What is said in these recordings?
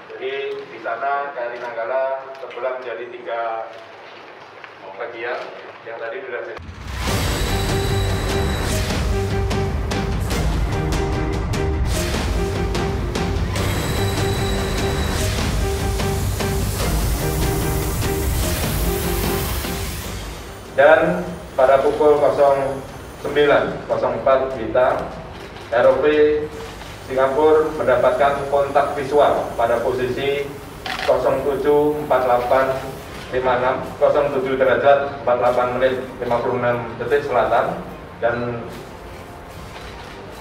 Jadi di sana KRI Nanggala terbelah menjadi tiga bagian yang tadi sudah saya dan pada pukul 09.04 Wita, ROP Singapura mendapatkan kontak visual pada posisi 074856 07 derajat 48 menit 56 detik selatan dan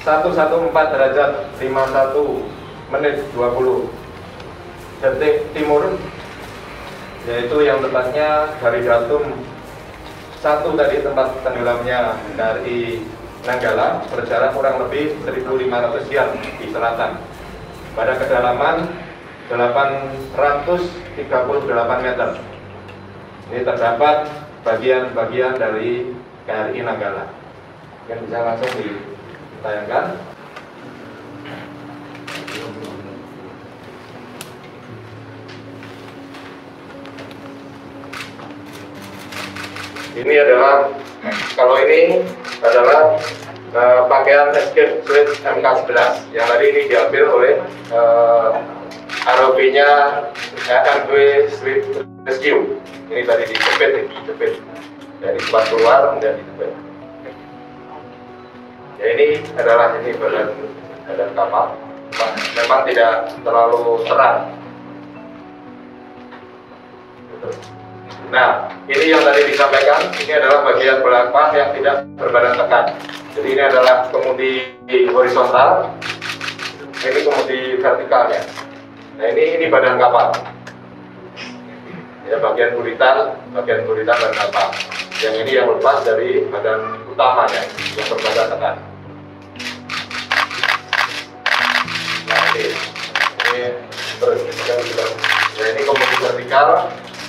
114 derajat 51 menit 20 detik timur yaitu yang tepatnya dari datum satu tadi tempat tenggelamnya dari Nanggala berjarak kurang lebih 1.500 yard di selatan pada kedalaman 838 meter. Ini terdapat bagian-bagian dari KRI Nanggala. Yang bisa langsung ditayangkan. Ini adalah kalau ini adalah uh, pakaian escape suite MK11 yang tadi ini diambil oleh uh, ROV-nya RW Suite Rescue. Ini tadi dijepit, dijepit dari tempat keluar dan dijepit. Ya ini adalah ini badan badan kapal. Memang tidak terlalu terang. Nah, ini yang tadi disampaikan, ini adalah bagian belakang yang tidak berbadan tekan. Jadi ini adalah kemudi horizontal, ini kemudi vertikalnya. Nah ini ini badan kapal. Ya bagian kulitan, bagian kulitan dan kapal. Yang ini yang lepas dari badan utamanya yang berbadan tekan. Nah ini, ini terus ya ini kemudi vertikal,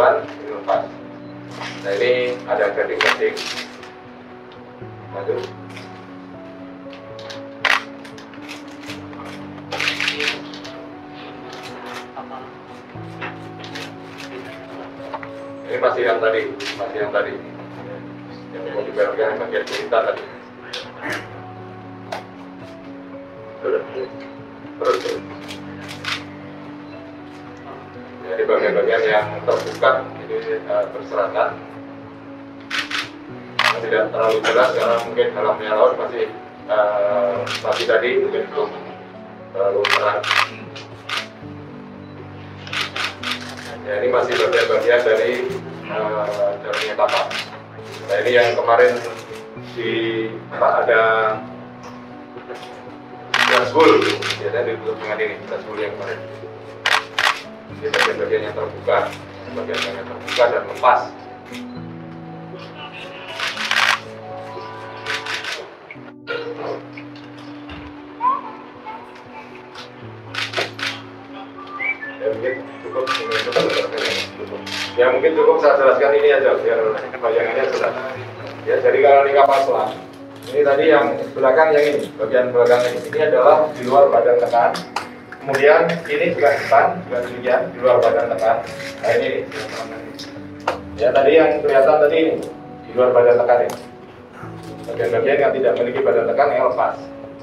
ini lepas nah ini ada gading-gading lanjut ini masih yang tadi masih yang tadi. Yang mau dibereskan bagian cerita tadi. Terus terus jadi bagian-bagian yang terbuka ini uh, berserakan tidak terlalu jelas karena mungkin dalamnya laut masih uh, masih tadi mungkin belum terlalu terang. Ya ini masih bagian-bagian dari uh, kapal nah ini yang kemarin di apa ada dashboard biasanya ditutup dengan ini dashboard yang kemarin ini bagian-bagian yang terbuka bagian yang terbuka dan lepas. Ya ya mungkin cukup. Saya jelaskan ini aja biar bayangannya jelas. Ya jadi kalau ini kapal selam ini tadi yang belakang yang ini bagian belakang ini ini adalah di luar badan tekan kemudian ini juga depan juga demikian di luar badan tekan nah ini. Ya tadi yang kelihatan tadi ini di luar badan tekan ini. Bagian-bagian yang tidak memiliki badan tekan yang lepas.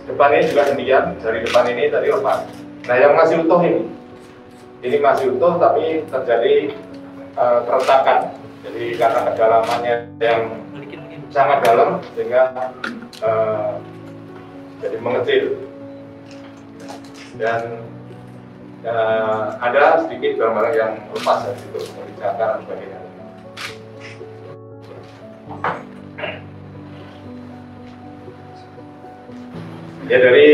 Depan ini juga demikian dari depan ini tadi lepas. Nah yang masih utuh ini. Ini masih utuh tapi terjadi uh, keretakan. Jadi karena kedalamannya yang sangat dalam sehingga uh, jadi mengecil dan uh, ada sedikit barang-barang yang lepas dari situ cakar dan sebagainya. Ya dari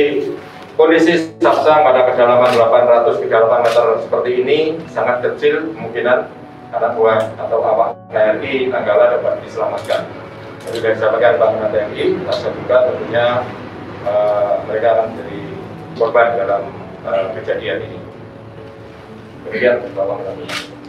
kondisi Sapsang pada kedalaman 800 38 meter seperti ini sangat kecil kemungkinan anak buah atau awak TNI Nanggala dapat diselamatkan. Jadi dari sampaikan bangunan TNI, rasa juga tentunya uh, mereka akan menjadi korban dalam uh, kejadian ini. Demikian, Bapak Menteri.